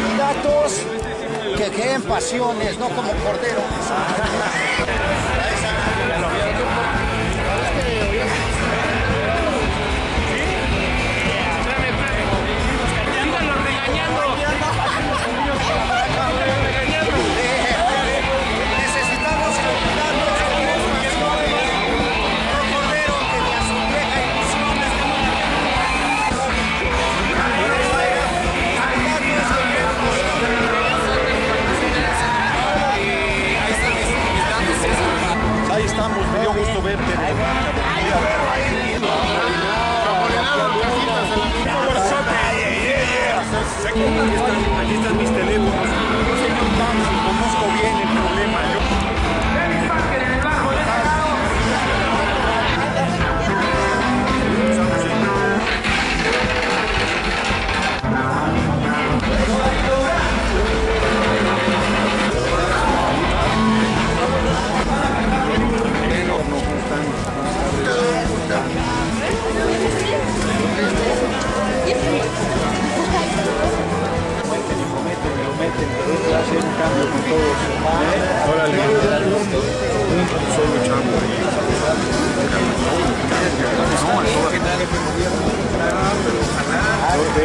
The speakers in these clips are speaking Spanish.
candidatos que creen pasiones, no como Cordero. Aquí están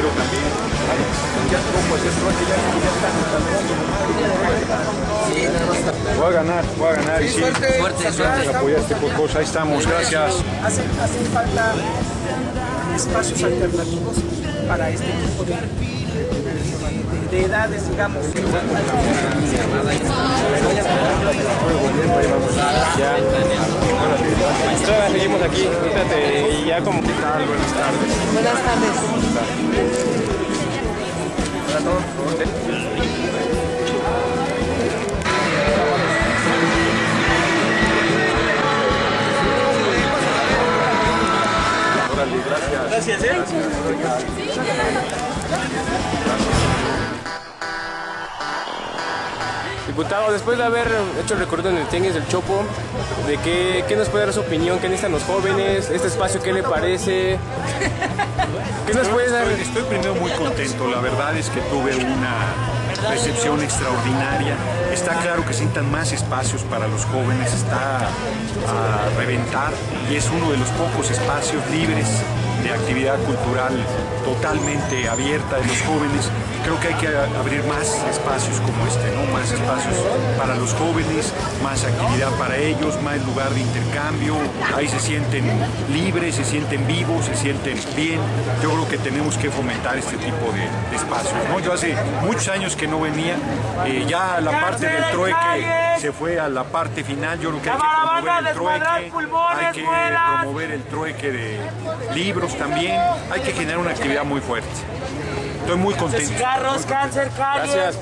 Pero también. Ya como es esto, que ya, ya están Voy a ganar, voy a ganar. y sí, Suerte, suerte. apoyaste por cosas. Ahí estamos, gracias. hacen, hacen falta espacios alternativos para este tipo de, de- de edades, digamos. Fíjate, y ya como... Buenas tardes. Buenas tardes. Órale, gracias. Gracias, ¿eh? Diputado, después de haber hecho el recorrido en el Tianguis del Chopo, ¿de qué, nos puede dar su opinión? ¿Qué necesitan los jóvenes? ¿Este espacio qué le parece? ¿Qué nos puede dar? Estoy, estoy primero muy contento. La verdad es que tuve una recepción extraordinaria. Está claro que necesitan más espacios para los jóvenes. Está a reventar y es uno de los pocos espacios libres de actividad cultural totalmente abierta de los jóvenes. Creo que hay que abrir más espacios como este, ¿no? Más espacios para los jóvenes, más actividad para ellos, más lugar de intercambio. Ahí se sienten libres, se sienten vivos, se sienten bien. Yo creo que tenemos que fomentar este tipo de, de espacios, ¿no? Yo hace muchos años que no venía, eh, ya la parte del trueque se fue a la parte final. Yo creo que hay que promover el trueque, hay que promover el trueque de libros también. Hay que generar una actividad muy fuerte. Estoy muy contento. Cigarros, cáncer, calle. Gracias.